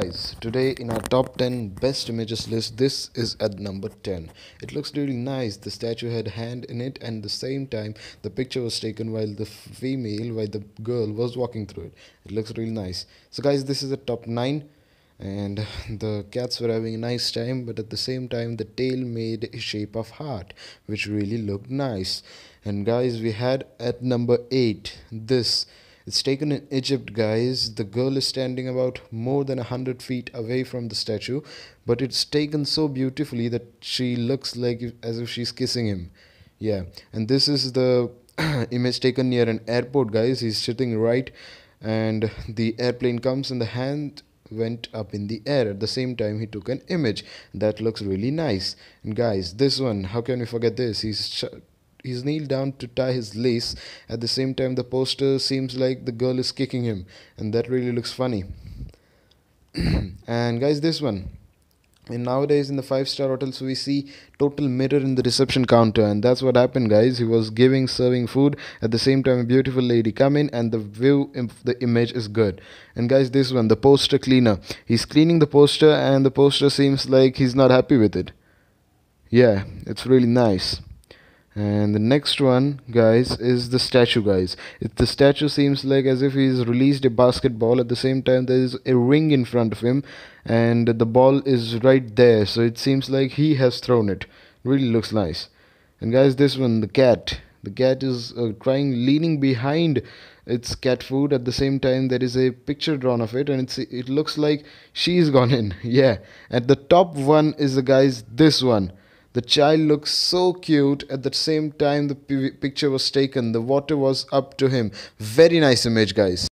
guys today in our top 10 best images list this is at number 10 it looks really nice the statue had hand in it and the same time the picture was taken while the female while the girl was walking through it. It looks really nice. So guys this is the top 9 and the cats were having a nice time but at the same time the tail made a shape of heart which really looked nice. And guys we had at number 8 this it's taken in Egypt, guys. The girl is standing about more than a hundred feet away from the statue, but it's taken so beautifully that she looks like as if she's kissing him. Yeah, and this is the image taken near an airport, guys. He's sitting right, and the airplane comes, and the hand went up in the air at the same time he took an image that looks really nice and guys this one how can we forget this he's he's kneeled down to tie his lace. At the same time, the poster seems like the girl is kicking him, and that really looks funny. and guys, this one. And nowadays in the five star hotels we see total mirror in the reception counter. And that's what happened guys. He was giving serving food. At the same time a beautiful lady come in and the view the image is good. And guys this one the poster cleaner. He's cleaning the poster and the poster seems like he's not happy with it. Yeah it's really nice and the next one guys is the statue guys. It, the statue seems like as if he's released a basketball. At the same time there is a ring in front of him and the ball is right there. So it seems like he has thrown it. Really looks nice. And guys this one the cat. The cat is uh, crying leaning behind its cat food. At the same time there is a picture drawn of it and it's it looks like she's gone in. Yeah. At the top one is the guys this one the child looks so cute. At the same time, the picture was taken. The water was up to him. Very nice image, guys.